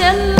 chân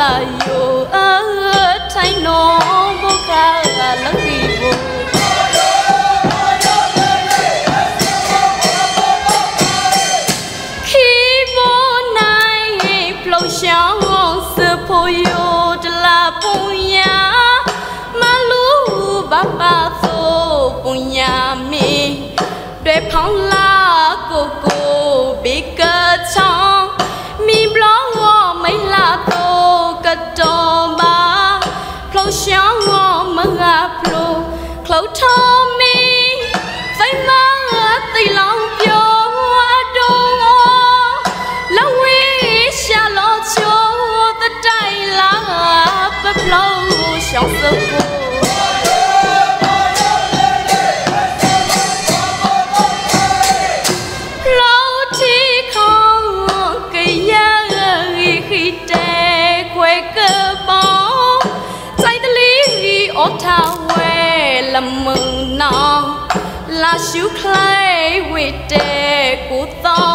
ba yo a thai no bo ka la ki bo khi bo này plo xiao se po yo de la pu ya ma so pu ya mi 对旁 clo to mi phải mang tay lòng pyo do là quý xa lo cho ta trai la ba plo xiao sơ trẻ là you clay with death của tôi.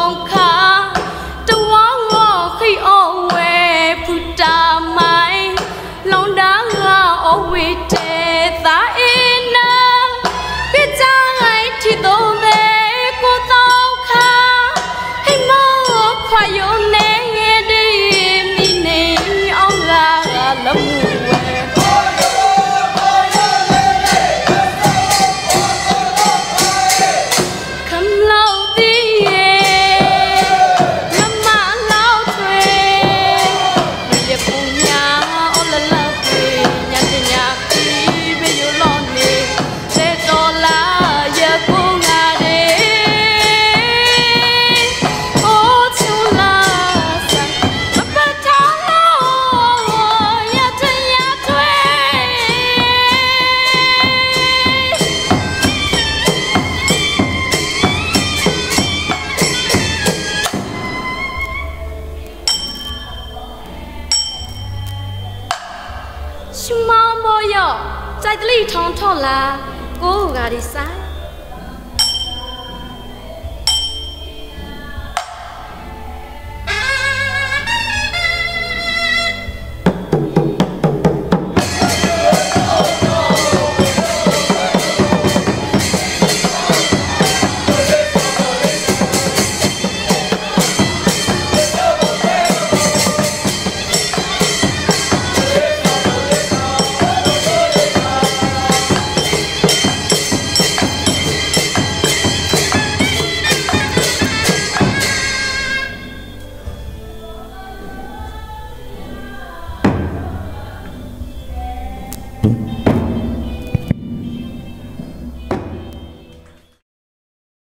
စိုက်တလိထုံထော့လာကိုယ်ကလေးဆိုင်